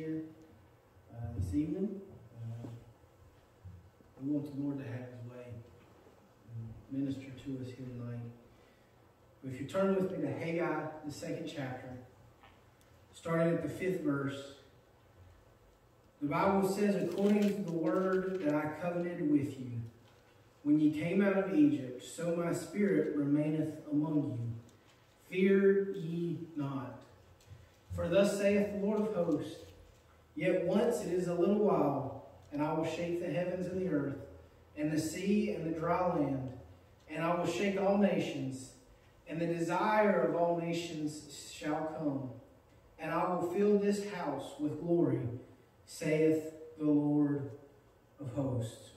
here uh, this evening. Uh, we want the Lord to have His way and minister to us here tonight. But if you turn with me to Haggai, the second chapter, starting at the fifth verse, the Bible says, according to the word that I covenanted with you, when ye came out of Egypt, so my spirit remaineth among you. Fear ye not. For thus saith the Lord of hosts, Yet once it is a little while, and I will shake the heavens and the earth, and the sea and the dry land, and I will shake all nations, and the desire of all nations shall come, and I will fill this house with glory, saith the Lord of hosts.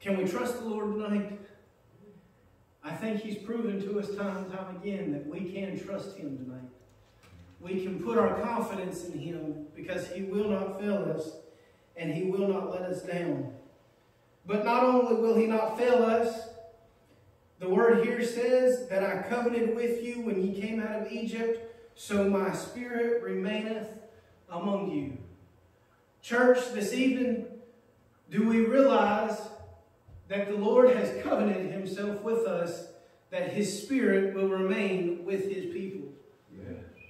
Can we trust the Lord tonight? I think He's proven to us time and time again that we can trust Him tonight we can put our confidence in Him because He will not fail us and He will not let us down. But not only will He not fail us, the word here says that I covenanted with you when ye came out of Egypt, so my spirit remaineth among you. Church, this evening, do we realize that the Lord has covenanted himself with us, that his spirit will remain with his people?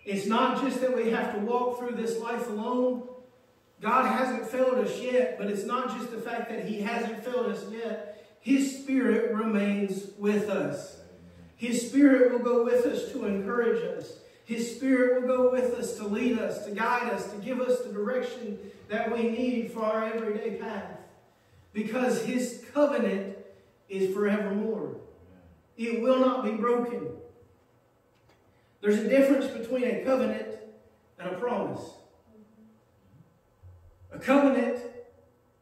It's not just that we have to walk through this life alone. God hasn't failed us yet, but it's not just the fact that He hasn't failed us yet. His Spirit remains with us. His Spirit will go with us to encourage us. His Spirit will go with us to lead us, to guide us, to give us the direction that we need for our everyday path. Because His covenant is forevermore. It will not be broken. There's a difference between a covenant and a promise. A covenant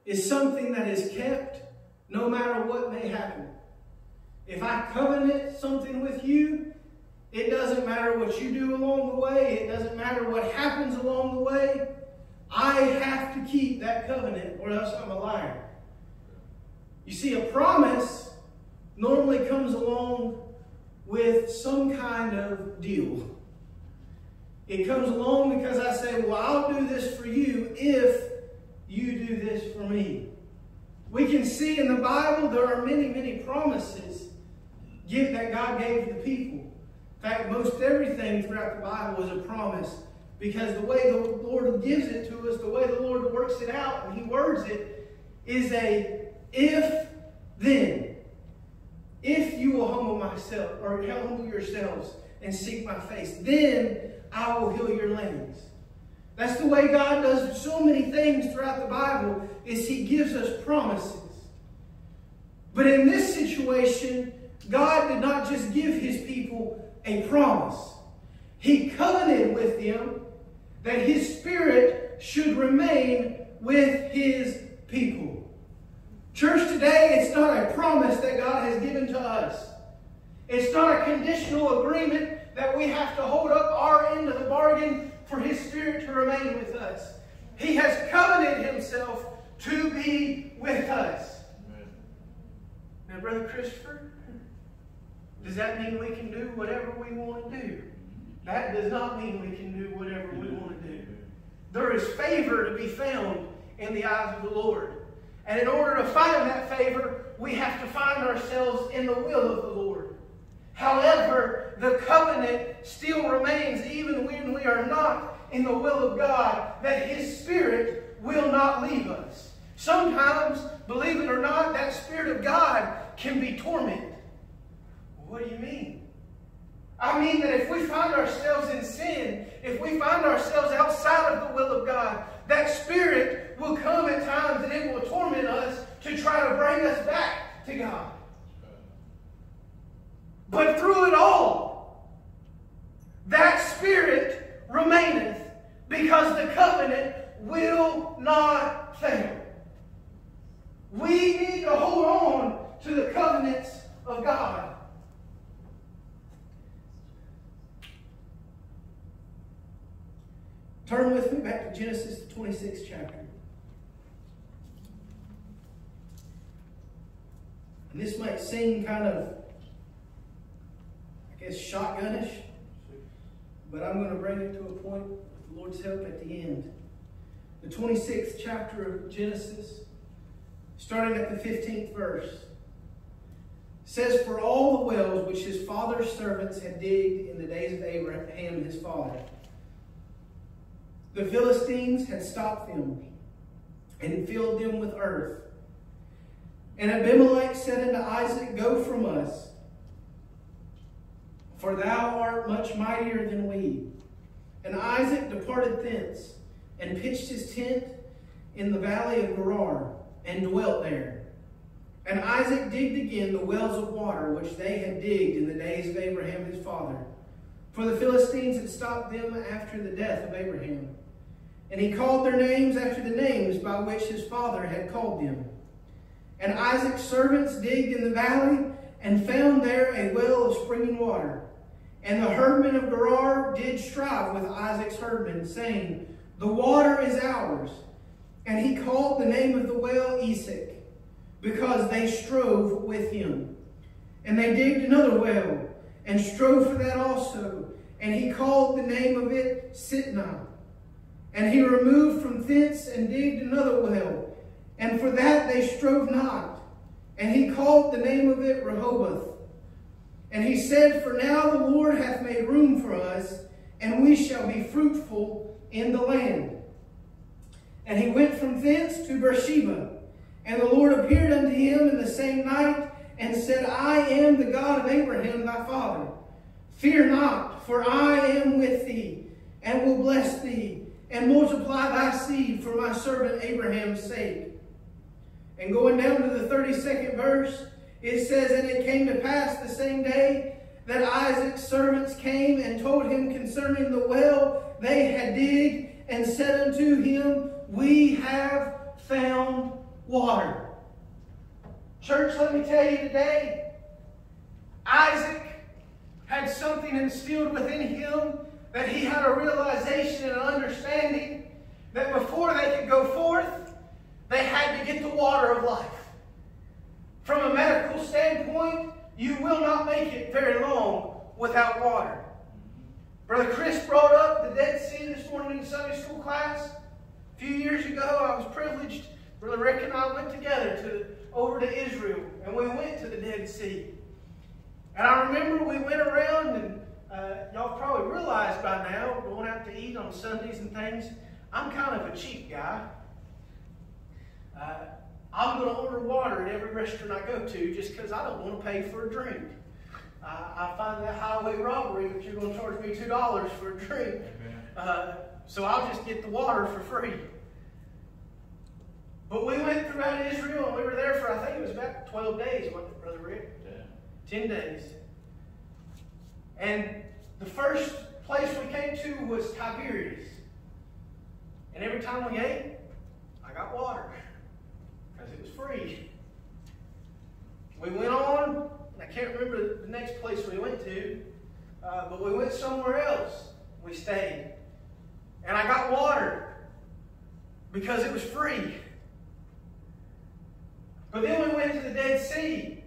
is something that is kept no matter what may happen. If I covenant something with you, it doesn't matter what you do along the way. It doesn't matter what happens along the way. I have to keep that covenant or else I'm a liar. You see, a promise normally comes along with some kind of deal. It comes along because I say, well, I'll do this for you if you do this for me. We can see in the Bible there are many, many promises that God gave the people. In fact, most everything throughout the Bible is a promise because the way the Lord gives it to us, the way the Lord works it out, and He words it, is a if then. If you will humble myself, or humble yourselves and seek my face, then I will heal your lands. That's the way God does so many things throughout the Bible, is he gives us promises. But in this situation, God did not just give his people a promise. He covenanted with them that his spirit should remain with his people. Church, today, it's not a promise that God has given to us. It's not a conditional agreement that we have to hold up our end of the bargain for His Spirit to remain with us. He has covenanted Himself to be with us. Amen. Now, Brother Christopher, does that mean we can do whatever we want to do? That does not mean we can do whatever we want to do. There is favor to be found in the eyes of the Lord. And in order to find that favor, we have to find ourselves in the will of the Lord. However, the covenant still remains even when we are not in the will of God, that His Spirit will not leave us. Sometimes, believe it or not, that Spirit of God can be torment. What do you mean? I mean that if we find ourselves in sin, if we find ourselves outside of the will of God, that spirit will come at times and it will torment us to try to bring us back to God. But through it all, that spirit remaineth because the covenant will not fail. We need to hold on to the covenants of God. Turn with me back to Genesis, the 26th chapter. And this might seem kind of, I guess, shotgunish, but I'm going to bring it to a point with the Lord's help at the end. The 26th chapter of Genesis, starting at the 15th verse, says, For all the wells which his father's servants had digged in the days of Abraham his father, the Philistines had stopped them and filled them with earth. And Abimelech said unto Isaac, Go from us, for thou art much mightier than we. And Isaac departed thence, and pitched his tent in the valley of Gerar, and dwelt there. And Isaac digged again the wells of water which they had digged in the days of Abraham his father. For the Philistines had stopped them after the death of Abraham. And he called their names after the names by which his father had called them. And Isaac's servants digged in the valley and found there a well of springing water. And the herdmen of Gerar did strive with Isaac's herdmen, saying, The water is ours. And he called the name of the well Esek, because they strove with him. And they digged another well, and strove for that also. And he called the name of it Sitnah. And he removed from thence and digged another well, and for that they strove not. And he called the name of it Rehoboth. And he said, For now the Lord hath made room for us, and we shall be fruitful in the land. And he went from thence to Beersheba. And the Lord appeared unto him in the same night, and said, I am the God of Abraham thy father. Fear not, for I am with thee, and will bless thee and multiply thy seed for my servant Abraham's sake. And going down to the 32nd verse, it says, And it came to pass the same day that Isaac's servants came and told him concerning the well they had digged, and said unto him, We have found water. Church, let me tell you today, Isaac had something instilled within him that he had a realization and an understanding that before they could go forth, they had to get the water of life. From a medical standpoint, you will not make it very long without water. Brother Chris brought up the Dead Sea this morning in Sunday school class. A few years ago, I was privileged. Brother Rick and I went together to over to Israel, and we went to the Dead Sea. And I remember we went around and uh, y'all probably realized by now, going out to eat on Sundays and things, I'm kind of a cheap guy. Uh, I'm going to order water at every restaurant I go to just because I don't want to pay for a drink. Uh, I find that highway robbery that you're going to charge me $2 for a drink. Uh, so I'll just get the water for free. But we went throughout Israel and we were there for, I think it was about 12 days, wasn't it, Brother Rick? Yeah. 10 days. And the first place we came to was Tiberias. And every time we ate, I got water because it was free. We went on, I can't remember the next place we went to, uh, but we went somewhere else. We stayed. And I got water because it was free. But then we went to the Dead Sea.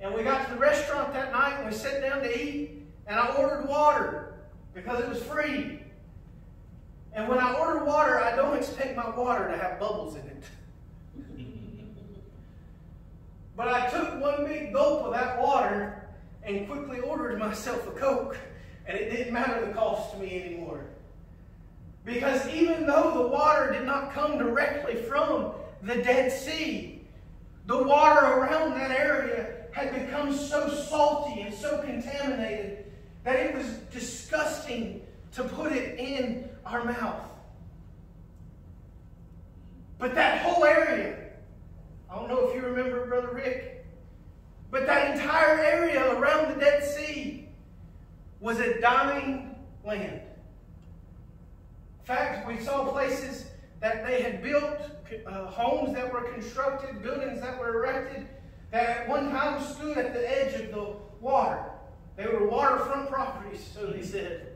And we got to the restaurant that night and we sat down to eat. And I ordered water because it was free. And when I order water, I don't expect my water to have bubbles in it. but I took one big gulp of that water and quickly ordered myself a Coke. And it didn't matter the cost to me anymore. Because even though the water did not come directly from the Dead Sea, the water around that area had become so salty and so contaminated that it was disgusting to put it in our mouth. But that whole area, I don't know if you remember Brother Rick, but that entire area around the Dead Sea was a dying land. In fact, we saw places that they had built, uh, homes that were constructed, buildings that were erected, that at one time stood at the edge of the water. They were waterfront properties, so they said.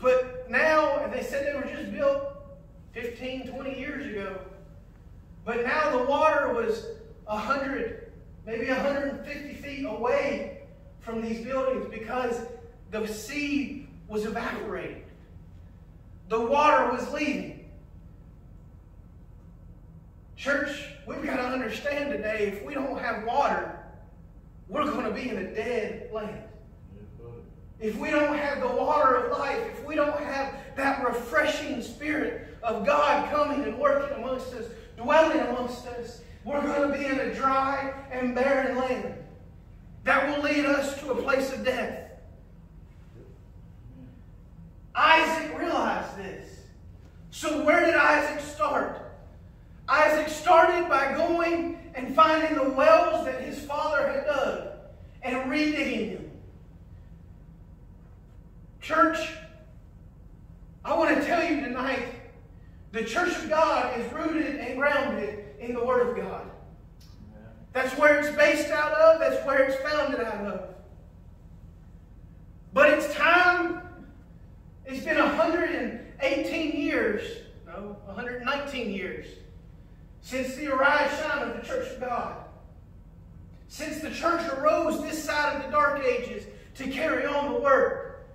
But now, and they said they were just built 15, 20 years ago. But now the water was 100, maybe 150 feet away from these buildings because the sea was evaporating. The water was leaving. Church, we've got to understand today if we don't have water, we're going to be in a dead land. If we don't have the water of life, if we don't have that refreshing spirit of God coming and working amongst us, dwelling amongst us, we're going to be in a dry and barren land that will lead us to a place of death. Isaac realized this. So, where did Isaac start? Isaac started by going and finding the wells that his father had dug and redigging them. Church, I want to tell you tonight the church of God is rooted and grounded in the Word of God. That's where it's based out of, that's where it's founded out of. But it's time, it's been 118 years, no, 119 years since the shine of the church of God. Since the church arose this side of the dark ages to carry on the work.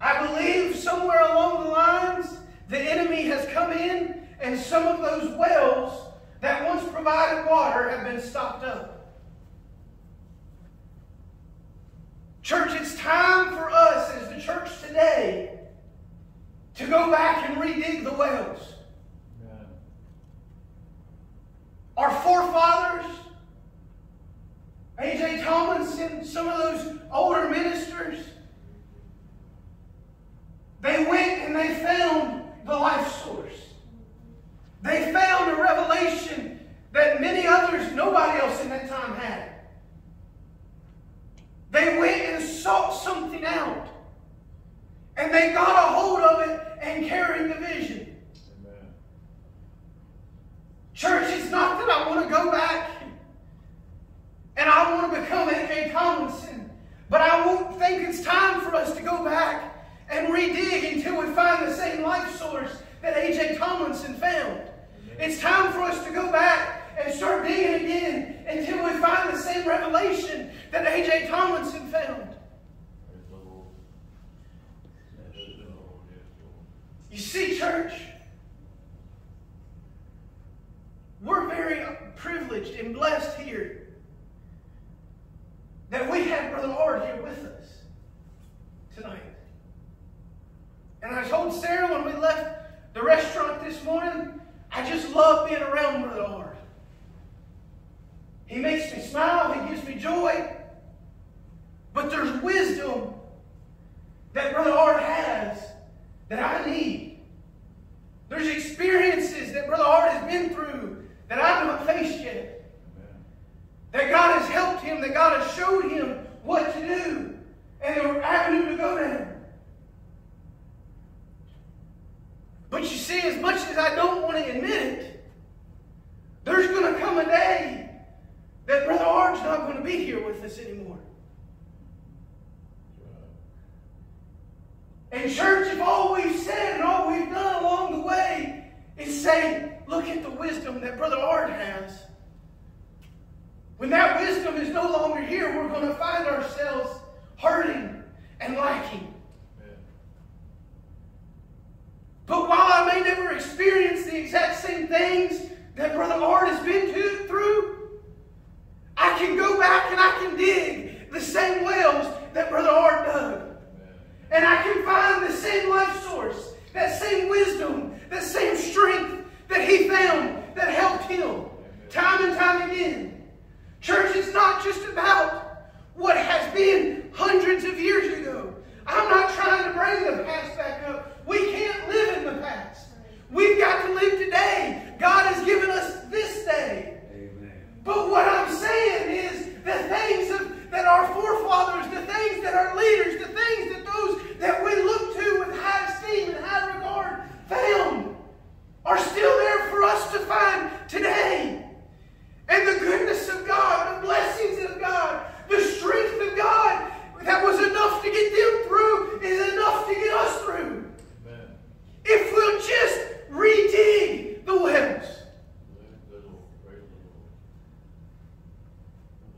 I believe somewhere along the lines, the enemy has come in and some of those wells that once provided water have been stopped up. Church, it's time for us as the church today to go back and redig the wells. Our forefathers, A.J. Tomlinson, and some of those older ministers, they went and they found the life source. They found a revelation that many others, nobody else in that time had. They went and sought something out. And they got a hold of it and carried the vision. Church, it's not that I want to go back and I want to become A.J. Tomlinson, but I won't think it's time for us to go back and redig until we find the same life source that A.J. Tomlinson found. It's time for us to go back and start digging again until we find the same revelation that A.J. Tomlinson found. You see, church, We're very privileged and blessed here that we have Brother Ard here with us tonight. And I told Sarah when we left the restaurant this morning, I just love being around Brother Ard. He makes me smile, he gives me joy. But there's wisdom that Brother Ard has that I need. There's experiences that Brother Ard has been through that I've not faced yet. That God has helped him, that God has showed him what to do and the avenue to go down. But you see, as much as I don't want to admit it, there's going to come a day that Brother Ard's not going to be here with us anymore. And church, if all we've said and all we've done along the way is say, Look at the wisdom that Brother Ard has. When that wisdom is no longer here, we're going to find ourselves hurting and lacking. But while I may never experience the exact same things that Brother Ard has been to, through, I can go back and I can dig the same wells that Brother Ard dug. And I can find the same life source, that same wisdom, that same strength that he found that helped him time and time again. Church, is not just about what has been hundreds of years ago. I'm not trying to bring the past back up. We can't live in the past. We've got to live today. God has given us this day. Amen. But what I'm saying is the things of, that our forefathers, the things that our leaders, the things that those that we look to with high esteem and high regard found are still there for us to find today. And the goodness of God, the blessings of God, the strength of God that was enough to get them through is enough to get us through. Amen. If we'll just redig the wells.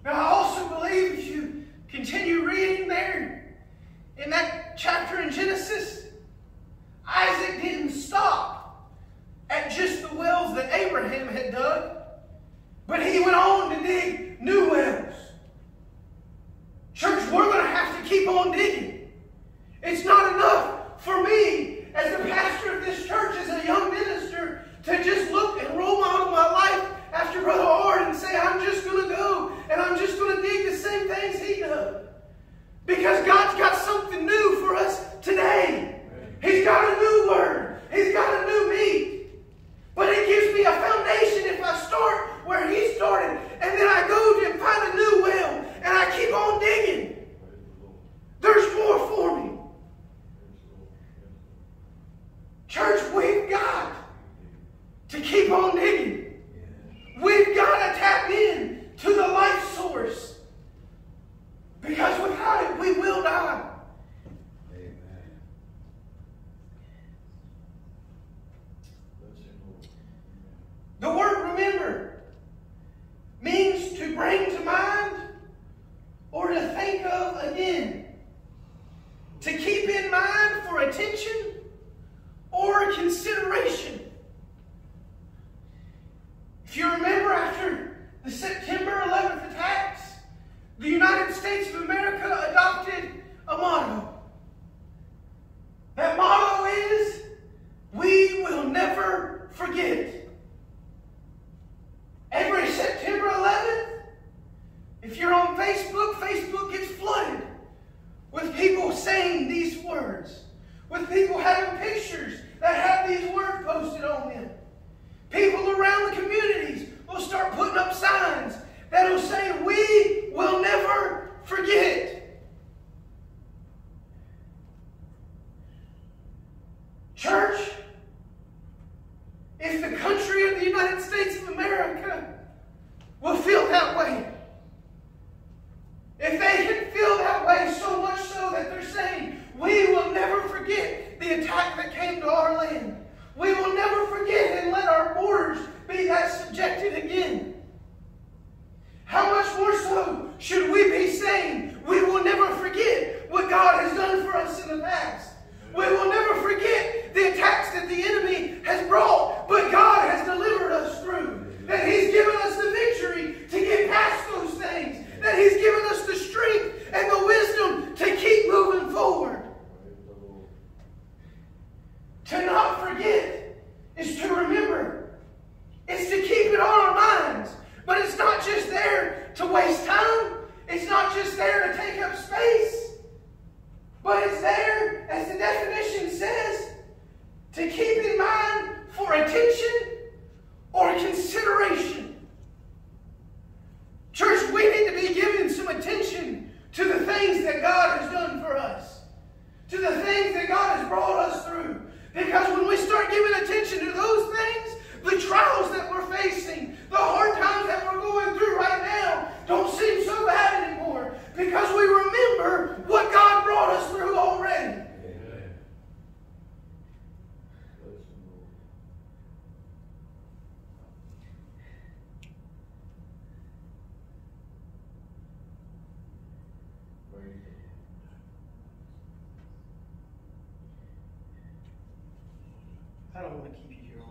Now, I also believe if you continue reading there in that chapter in Genesis, Isaac didn't stop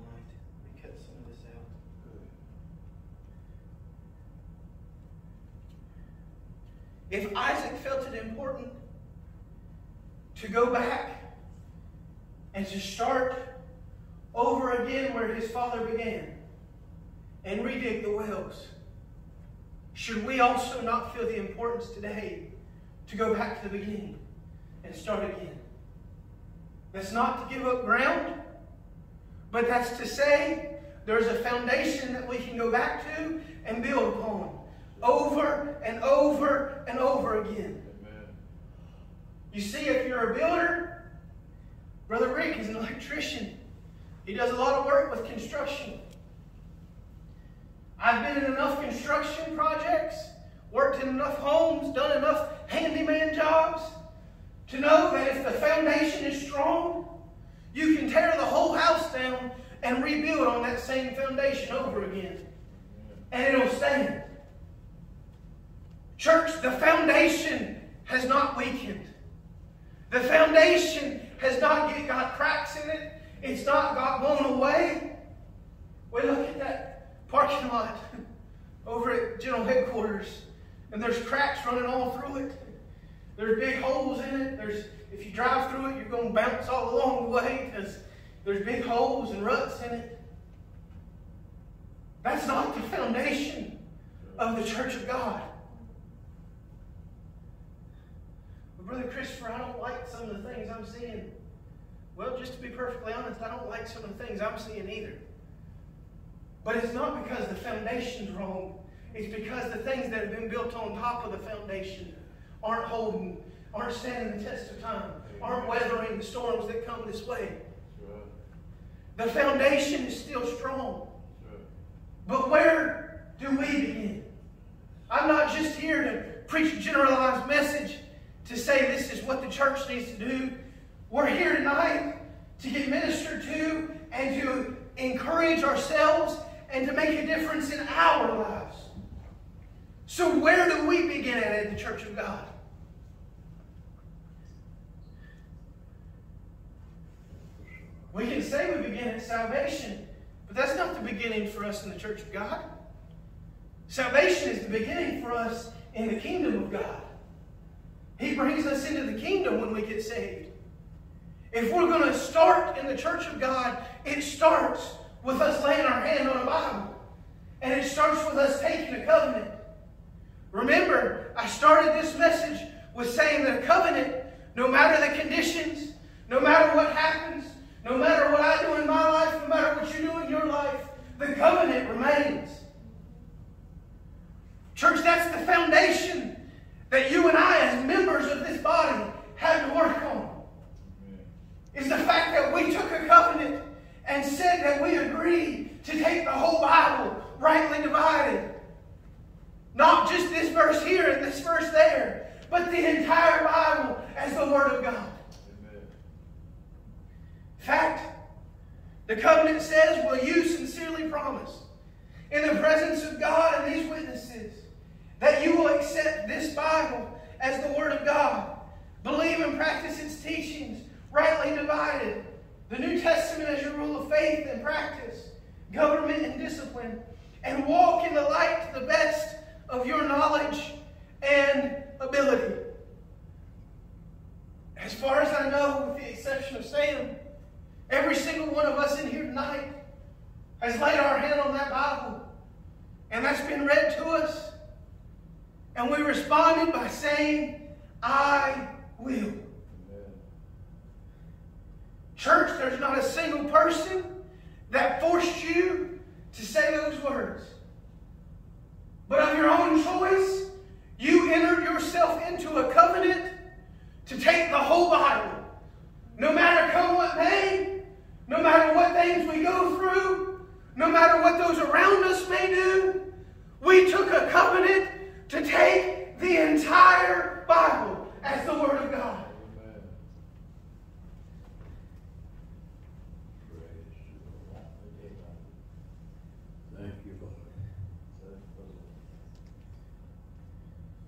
night. We cut some of this out. If Isaac felt it important to go back and to start over again where his father began and redig the wells, should we also not feel the importance today to go back to the beginning and start again? That's not to give up ground. But that's to say, there's a foundation that we can go back to and build upon over and over and over again. Amen. You see, if you're a builder, Brother Rick is an electrician. He does a lot of work with construction. I've been in enough construction projects, worked in enough homes, done enough handyman jobs to know that if the foundation is strong, you can tear the whole house down and rebuild on that same foundation over again. And it'll stand. Church, the foundation has not weakened. The foundation has not got cracks in it. It's not got blown away. We look at that parking lot over at general headquarters, and there's cracks running all through it. There's big holes in it. There's if you drive through it, you're going to bounce all along the way because there's big holes and ruts in it. That's not the foundation of the church of God. But Brother Christopher, I don't like some of the things I'm seeing. Well, just to be perfectly honest, I don't like some of the things I'm seeing either. But it's not because the foundation's wrong. It's because the things that have been built on top of the foundation aren't holding, aren't standing the test of time, aren't weathering the storms that come this way. The foundation is still strong. But where do we begin? I'm not just here to preach a generalized message to say this is what the church needs to do. We're here tonight to get ministered to and to encourage ourselves and to make a difference in our lives. So, where do we begin at in the church of God? We can say we begin at salvation, but that's not the beginning for us in the church of God. Salvation is the beginning for us in the kingdom of God. He brings us into the kingdom when we get saved. If we're going to start in the church of God, it starts with us laying our hand on a Bible. And it starts with us taking a covenant. Remember, I started this message with saying that a covenant, no matter the conditions, no matter what happens, no matter what I do in my life, no matter what you do in your life, the covenant remains. Church, that's the foundation that you and I, as members of this body, have to work on. Is the fact that we took a covenant and said that we agreed to take the whole Bible, rightly divided. Not just this verse here and this verse there, but the entire Bible as the Word of God fact, the covenant says, Will you sincerely promise, in the presence of God and these witnesses, that you will accept this Bible as the Word of God, believe and practice its teachings, rightly divided, the New Testament as your rule of faith and practice, government and discipline, and walk in the light to the best of your knowledge and ability. As far as I know, with the exception of Sam, Every single one of us in here tonight has laid our hand on that Bible. And that's been read to us. And we responded by saying, I will. Amen. Church, there's not a single person that forced you to say those words. But of your own choice, you entered yourself into a covenant to take the whole Bible. No matter come what may, no matter what things we go through, no matter what those around us may do, we took a covenant to take the entire Bible as the Word of God.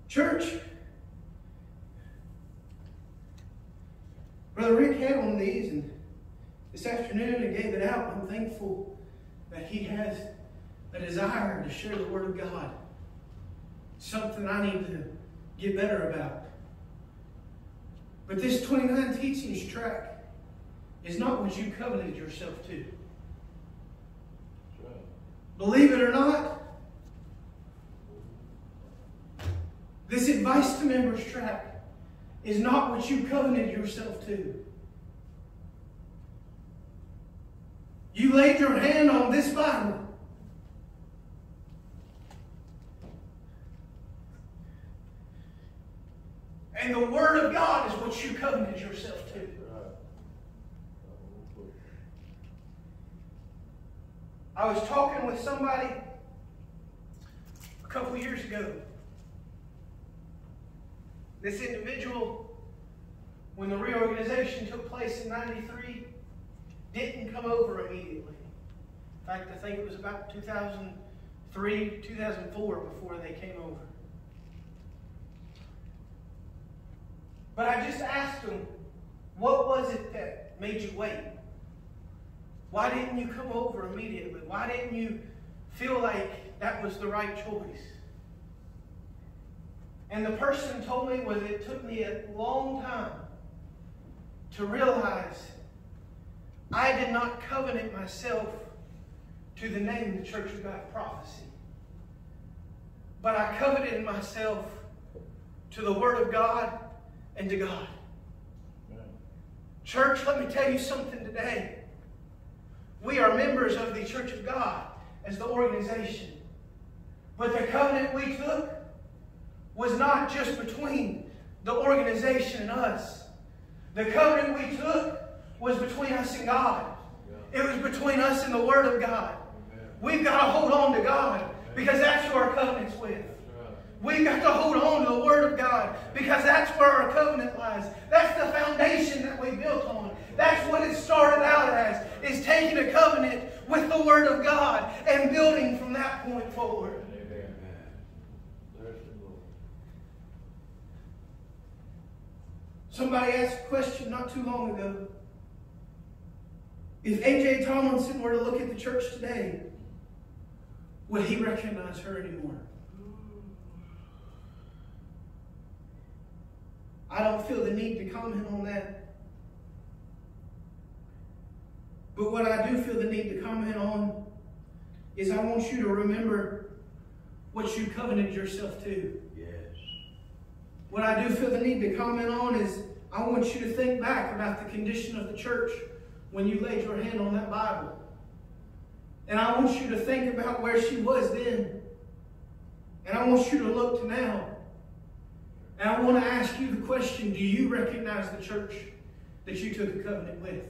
Church, Brother Rick had of these, and this afternoon and gave it out. I'm thankful that he has a desire to share the Word of God. Something I need to get better about. But this 29 teachings track is not what you covenanted yourself to. Believe it or not, this advice to members track is not what you covenanted yourself to. You laid your hand on this Bible. And the Word of God is what you covenant yourself to. I was talking with somebody a couple years ago. This individual, when the reorganization took place in 93, didn't come over immediately. In fact, I think it was about 2003, 2004 before they came over. But I just asked them, what was it that made you wait? Why didn't you come over immediately? Why didn't you feel like that was the right choice? And the person told me was it took me a long time to realize I did not covenant myself to the name of the Church of God Prophecy. But I coveted myself to the Word of God and to God. Church, let me tell you something today. We are members of the Church of God as the organization. But the covenant we took was not just between the organization and us. The covenant we took was between us and God. It was between us and the Word of God. We've got to hold on to God because that's who our covenant's with. We've got to hold on to the Word of God because that's where our covenant lies. That's the foundation that we built on. That's what it started out as, is taking a covenant with the Word of God and building from that point forward. Somebody asked a question not too long ago. If A.J. Tomlinson were to look at the church today, would he recognize her anymore? I don't feel the need to comment on that. But what I do feel the need to comment on is I want you to remember what you covenanted yourself to. Yes. What I do feel the need to comment on is I want you to think back about the condition of the church when you laid your hand on that Bible. And I want you to think about where she was then. And I want you to look to now. And I want to ask you the question do you recognize the church that you took a covenant with?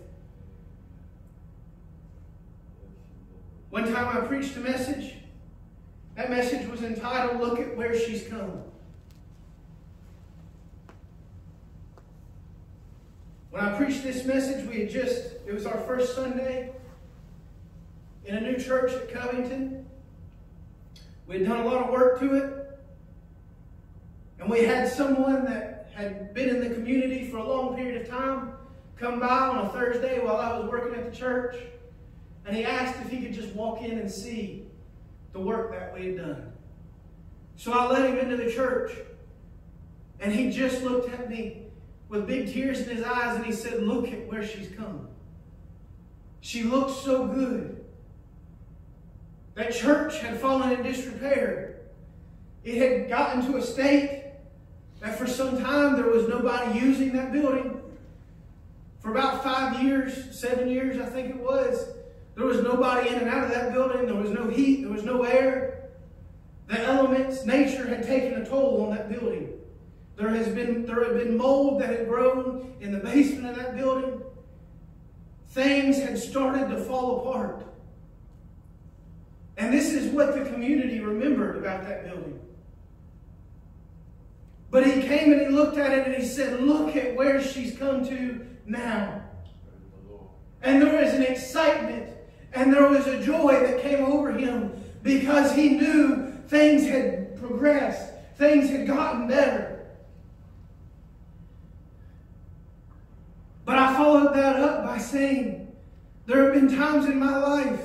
One time I preached a message. That message was entitled, Look at Where She's Come. When I preached this message, we had just, it was our first Sunday in a new church at Covington. We had done a lot of work to it. And we had someone that had been in the community for a long period of time come by on a Thursday while I was working at the church. And he asked if he could just walk in and see the work that we had done. So I let him into the church. And he just looked at me with big tears in his eyes and he said, Look at where she's come. She looks so good. That church had fallen in disrepair. It had gotten to a state that for some time there was nobody using that building. For about five years, seven years, I think it was, there was nobody in and out of that building. There was no heat, there was no air. The elements, nature had taken a toll on that building. There has been there had been mold that had grown in the basement of that building. Things had started to fall apart. And this is what the community remembered about that building. But he came and he looked at it and he said, Look at where she's come to now. And there was an excitement and there was a joy that came over him because he knew things had progressed, things had gotten better. But I followed that up by saying, there have been times in my life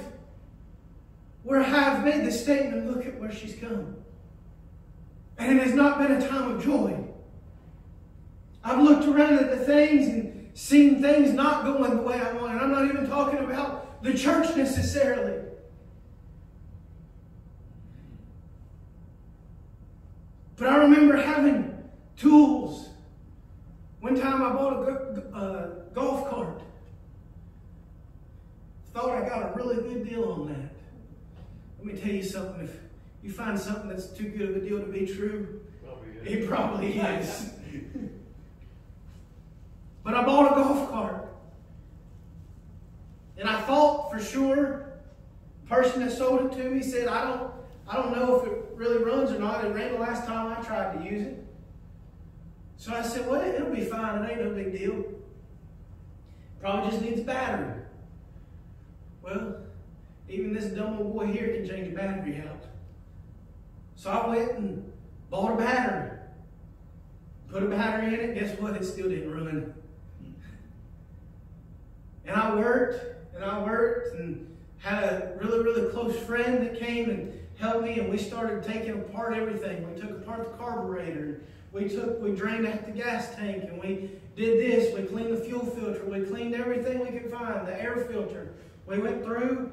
where I have made the statement, look at where she's come. And it has not been a time of joy. I've looked around at the things and seen things not going the way I want. And I'm not even talking about the church necessarily. But I remember having tools one time I bought a uh, golf cart. Thought I got a really good deal on that. Let me tell you something. If you find something that's too good of a deal to be true, probably it probably is. but I bought a golf cart. And I thought for sure, the person that sold it to me said, I don't, I don't know if it really runs or not. It ran the last time I tried to use it. So I said, well, it'll be fine. It ain't no big deal. Probably just needs a battery. Well, even this dumb old boy here can change a battery out. So I went and bought a battery. Put a battery in it. Guess what? It still didn't run. And I worked and I worked and had a really, really close friend that came and helped me and we started taking apart everything. We took apart the carburetor. We took, we drained out the gas tank and we did this. We cleaned the fuel filter. We cleaned everything we could find, the air filter. We went through.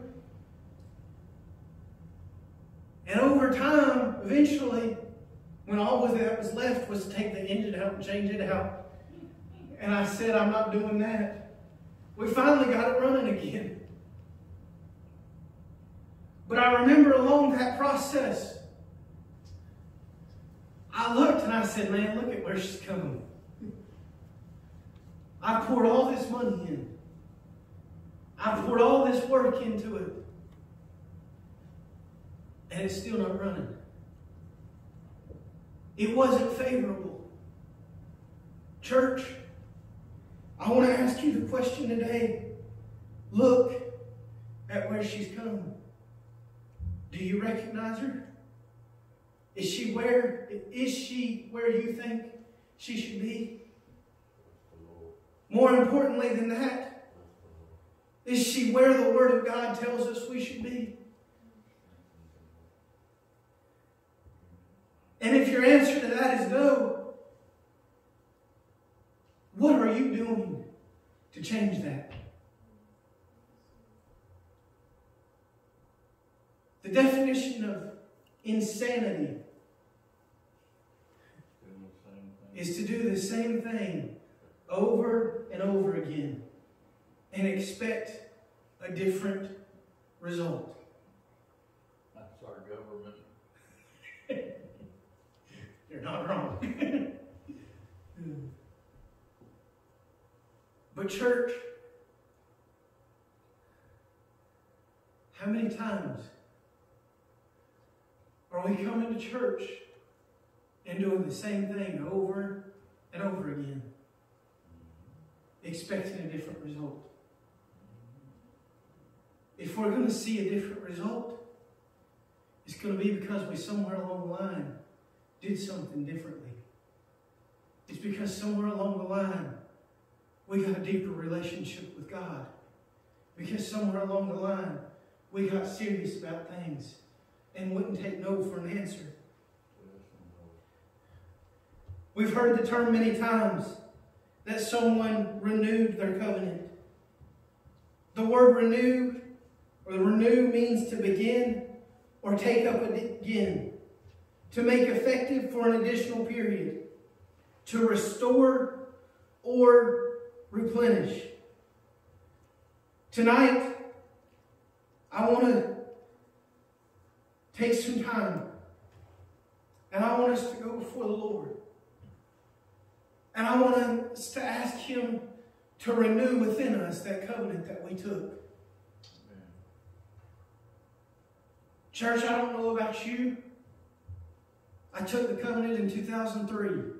And over time, eventually, when all that was left was to take the engine out and change it out. And I said, I'm not doing that. We finally got it running again. But I remember along that process, I looked and I said, man, look at where she's coming. I poured all this money in. I poured all this work into it. And it's still not running. It wasn't favorable. Church, I want to ask you the question today. Look at where she's come. Do you recognize her? Is she where is she where you think she should be? More importantly than that, is she where the Word of God tells us we should be? And if your answer to that is no, what are you doing to change that? The definition of insanity is to do the same thing over and over again and expect a different result. That's our government. You're not wrong. but, church, how many times are we coming to church and doing the same thing over and over again, expecting a different result? If we're going to see a different result, it's going to be because we somewhere along the line did something differently. It's because somewhere along the line we got a deeper relationship with God. Because somewhere along the line we got serious about things and wouldn't take no for an answer. We've heard the term many times that someone renewed their covenant. The word renew or renew means to begin or take up again, to make effective for an additional period, to restore or replenish. Tonight, I want to take some time and I want us to go before the Lord. And I want us to ask Him to renew within us that covenant that we took. Church, I don't know about you. I took the covenant in 2003.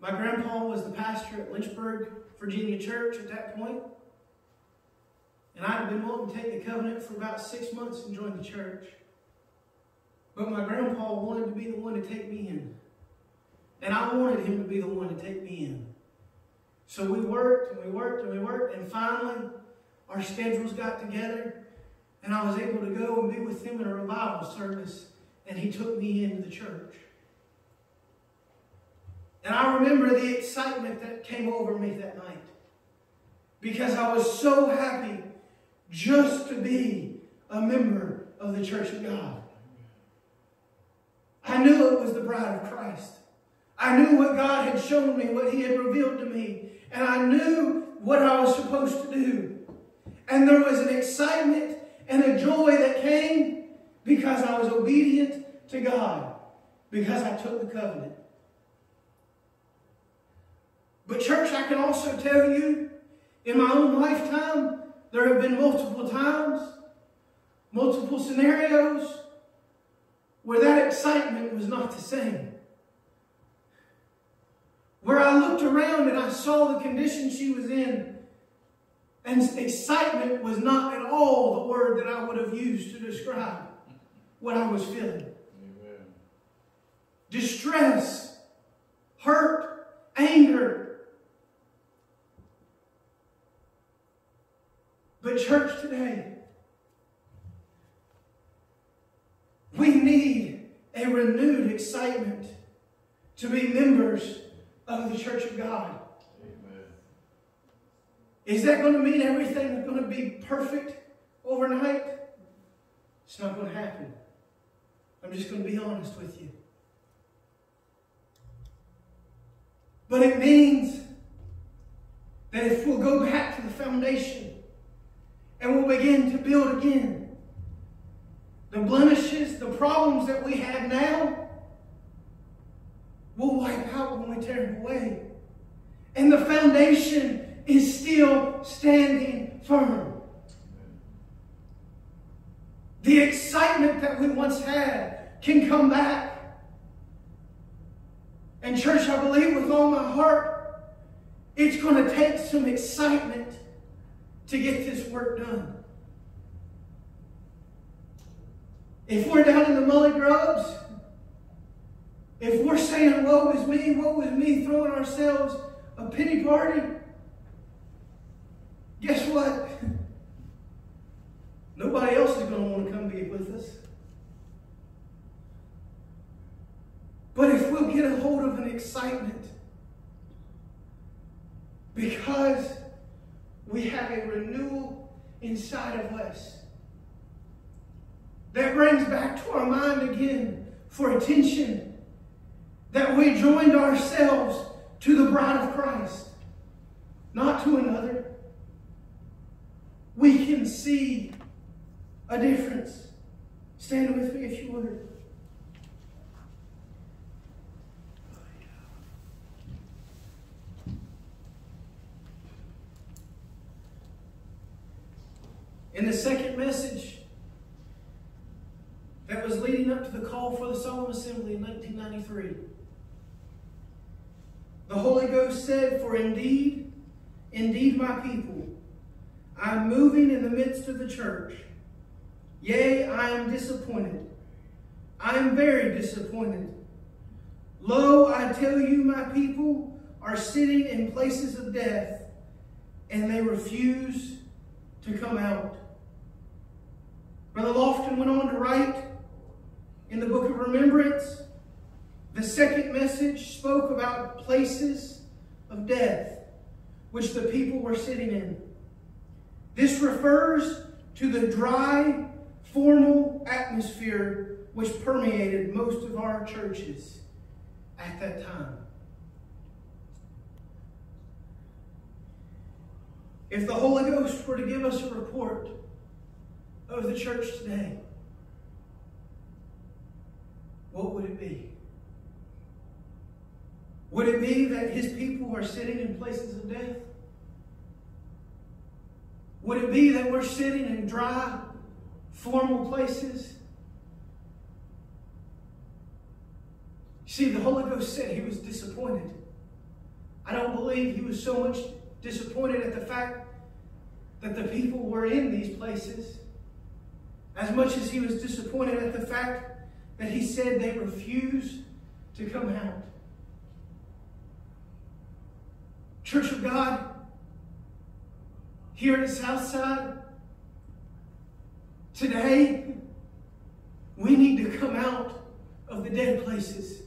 My grandpa was the pastor at Lynchburg, Virginia Church at that point. And I'd been wanting to take the covenant for about six months and join the church. But my grandpa wanted to be the one to take me in. And I wanted him to be the one to take me in. So we worked and we worked and we worked. And finally, our schedules got together. And I was able to go and be with him in a revival service. And he took me into the church. And I remember the excitement that came over me that night. Because I was so happy just to be a member of the church of God. I knew it was the bride of Christ. I knew what God had shown me, what He had revealed to me, and I knew what I was supposed to do. And there was an excitement and a joy that came because I was obedient to God, because I took the covenant. But, church, I can also tell you in my own lifetime, there have been multiple times, multiple scenarios where that excitement was not the same. Where I looked around and I saw the condition she was in, and excitement was not at all the word that I would have used to describe what I was feeling. Amen. Distress, hurt, anger, But, church, today, we need a renewed excitement to be members of the church of God. Amen. Is that going to mean everything is going to be perfect overnight? It's not going to happen. I'm just going to be honest with you. But it means that if we'll go back to the foundation and we'll begin to build again, the blemishes, the problems that we have now, we'll wipe out when we tear them away. And the foundation is still standing firm. The excitement that we once had can come back. And, church, I believe with all my heart, it's going to take some excitement to get this work done. If we're down in the mully grubs, if we're saying, woe is me, woe is me, throwing ourselves a pity party, guess what? Nobody else is going to want to come be with us. But if we'll get a hold of an excitement, because we have a renewal inside of us, that brings back to our mind again for attention that we joined ourselves to the bride of Christ, not to another. We can see a difference. Stand with me if you would. In the second message that was leading up to the call for the Solemn Assembly in 1993, the Holy Ghost said, For indeed, indeed, my people, I am moving in the midst of the church Yea, I am disappointed. I am very disappointed. Lo, I tell you, my people are sitting in places of death, and they refuse to come out. Brother Lofton went on to write in the book of remembrance, the second message spoke about places of death, which the people were sitting in. This refers to the dry formal atmosphere which permeated most of our churches at that time. If the Holy Ghost were to give us a report of the church today, what would it be? Would it be that his people are sitting in places of death? Would it be that we're sitting in dry, formal places. See, the Holy Ghost said he was disappointed. I don't believe he was so much disappointed at the fact that the people were in these places as much as he was disappointed at the fact that he said they refused to come out. Church of God, here at Southside, Today, we need to come out of the dead places,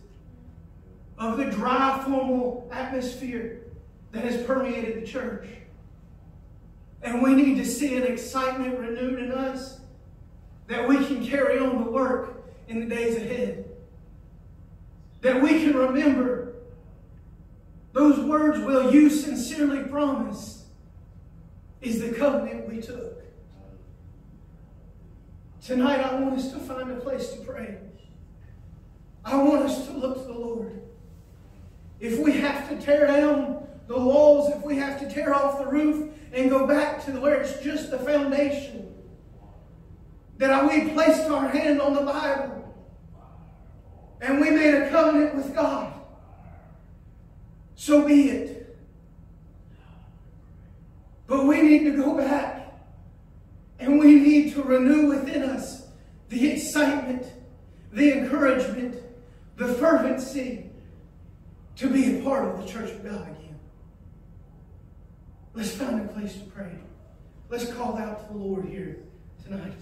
of the dry, formal atmosphere that has permeated the church. And we need to see an excitement renewed in us that we can carry on the work in the days ahead. That we can remember those words, will you sincerely promise, is the covenant we took. Tonight, I want us to find a place to pray. I want us to look to the Lord. If we have to tear down the walls, if we have to tear off the roof and go back to where it's just the foundation, that we placed our hand on the Bible and we made a covenant with God, so be it. But we need to go back and we need to renew within us the excitement, the encouragement, the fervency to be a part of the church of God again. Let's find a place to pray. Let's call out to the Lord here tonight.